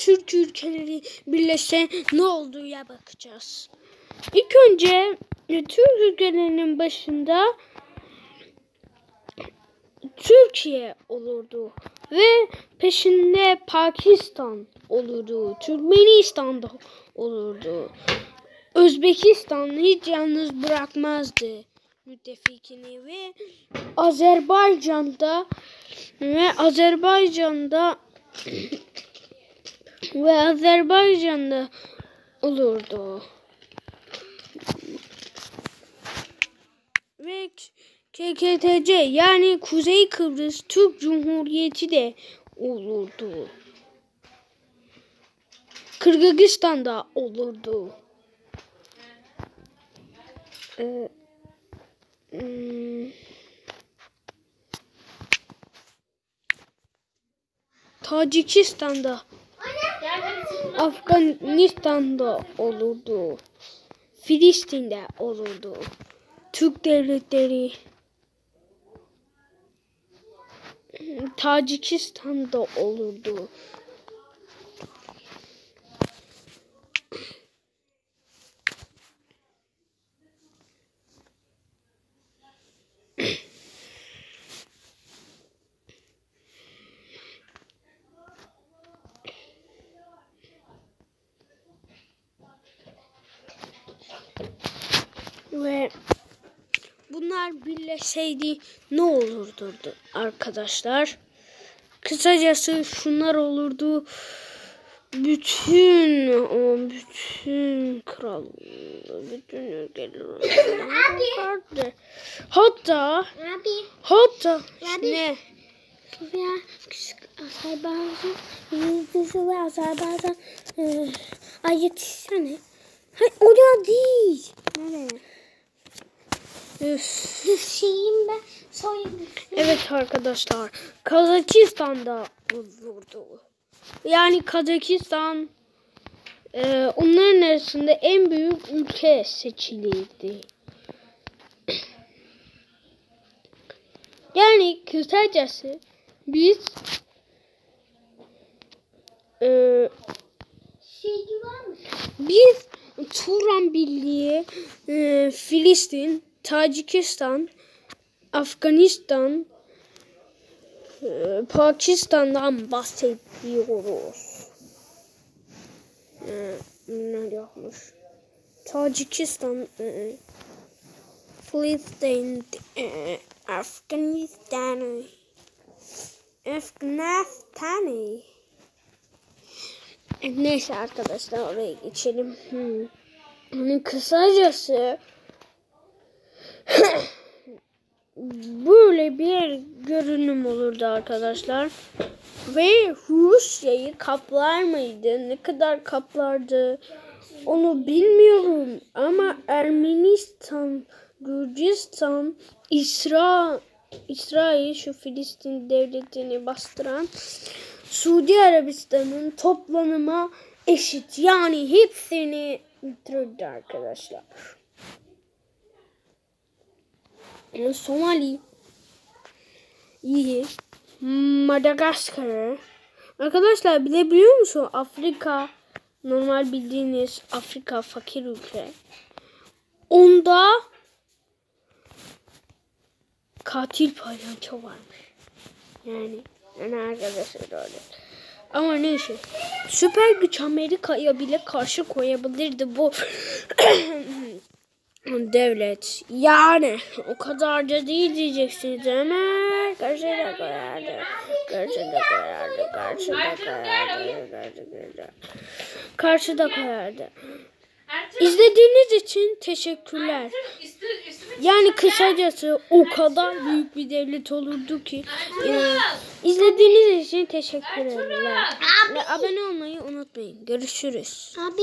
Türk ülkeleri birleşse ne olduğuya bakacağız. İlk önce e, Türk ülkelerinin başında Türkiye olurdu ve peşinde Pakistan olurdu, Türkmenistan da olurdu. Özbekistan hiç yalnız bırakmazdı müttefikini ve Azerbaycan'da ve Azerbaycan'da ve Azerbaycan'da olurdu. Ve KKTC yani Kuzey Kıbrıs Türk Cumhuriyeti de olurdu. Kırgızistan'da olurdu. Ee, hmm, Tacikistan'da, Afganistan'da olurdu. Filistin'de olurdu. Türk devletleri Tacikistan'da olurdu. Ve bunlar birleşseydi ne olurdu arkadaşlar? Kısacası şunlar olurdu. Bütün o bütün kral bütün ülkeler olurdu. Hatta Abi, hatta Abi. ne? ya Azerbaycan, yüzdesi ve Azerbaycan e, ay yetişsene. Hayır, oraya değil. Nereye? Üf. Düşeyim ben. Soyayım. Evet arkadaşlar. Kazakistan'da olurdu. Yani Kazakistan e, onların arasında en büyük ülke seçilirdi. Yani kısacası biz e, Şey var mı? biz Turan Birliği, e, Filistin, Tacikistan, Afganistan, e, Pakistan'dan bahsediyoruz. E, ne yapmış? Tacikistan, e, Filistin, Afganistan, Afganistan. Neyse arkadaşlar oraya geçelim. Hani kısacası böyle bir görünüm olurdu arkadaşlar. Ve Rusya'yı kaplar mıydı? Ne kadar kaplardı? Onu bilmiyorum ama Ermenistan, Gürcistan, İsra İsrail şu Filistin devletini bastıran Suudi Arabistan'ın toplanıma eşit. Yani hepsini bitirdi arkadaşlar. Yani Somali iyi. Madagaskar. Arkadaşlar bilebiliyor musun? Afrika normal bildiğiniz Afrika fakir ülke. Onda katil palyaço varmış. Yani yani arkadaşlar öyle. Ama neyse. Süper güç Amerika'ya bile karşı koyabilirdi bu devlet. Yani o kadar da değil diyeceksiniz ama karşıda koyardı. Karşıda koyardı. Karşıda koyardı. Karşıda. Karşıda koyardı. İzlediğiniz için teşekkürler. Yani kısacası o kadar büyük bir devlet olurdu ki. e, izlediğiniz için teşekkürler. Ve abone olmayı unutmayın. Görüşürüz. Abi,